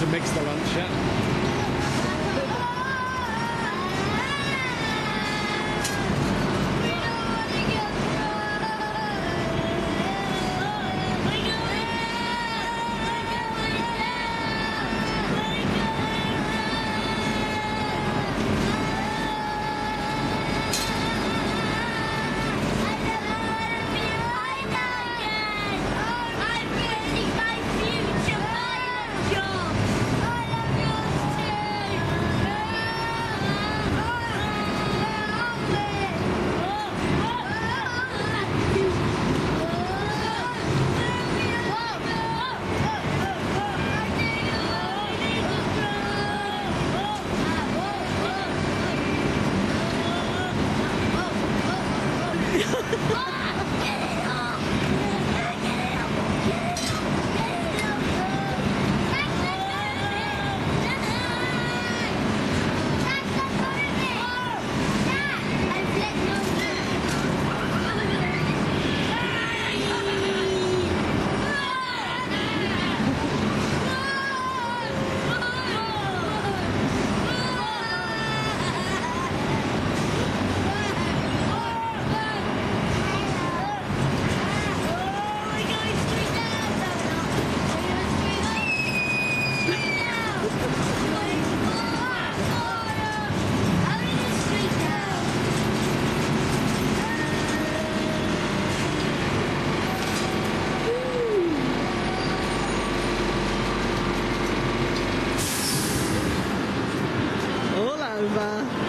to mix the lunch, yeah. Mama.